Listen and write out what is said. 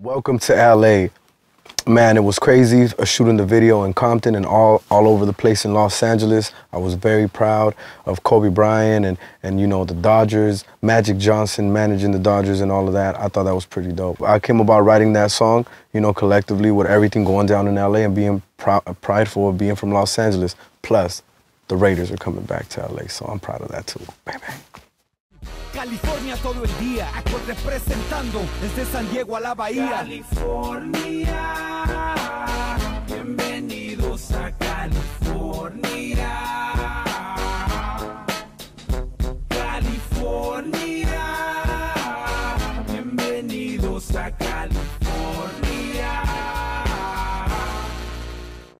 Welcome to LA. Man, it was crazy uh, shooting the video in Compton and all, all over the place in Los Angeles. I was very proud of Kobe Bryant and, and, you know, the Dodgers, Magic Johnson managing the Dodgers and all of that. I thought that was pretty dope. I came about writing that song, you know, collectively with everything going down in LA and being prou prideful of being from Los Angeles. Plus, the Raiders are coming back to LA, so I'm proud of that too. Bang, bang. California todo el día, aquí representando desde San Diego a la Bahía. California, bienvenidos a California. California, bienvenidos a California.